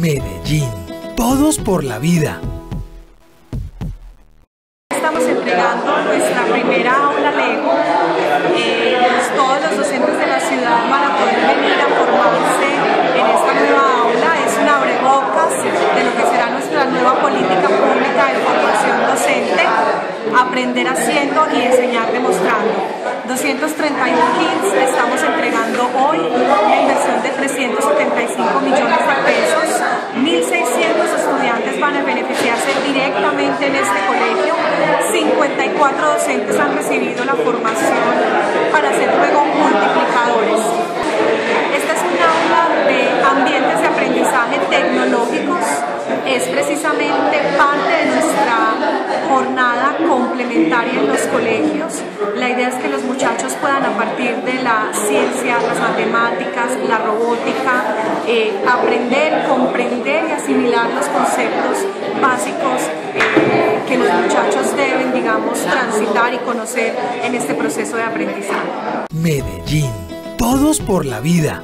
Medellín. Todos por la vida. Estamos entregando nuestra primera aula Lego. Eh, todos los docentes de la ciudad van a poder venir a formarse en esta nueva aula. Es un abrebocas de lo que será nuestra nueva política pública de formación docente. Aprender haciendo y enseñar demostrando. 231 kits estamos entregando hoy, una inversión de 375 millones de pesos. 1.600 estudiantes van a beneficiarse directamente en este colegio. 54 docentes han formación para ser luego multiplicadores. Esta es una aula de ambientes de aprendizaje tecnológicos. Es precisamente parte de nuestra jornada complementaria en los colegios. La idea es que los muchachos puedan a partir de la ciencia, las matemáticas, la robótica, eh, aprender, comprender y asimilar los conceptos básicos transitar y conocer en este proceso de aprendizaje. Medellín. Todos por la vida.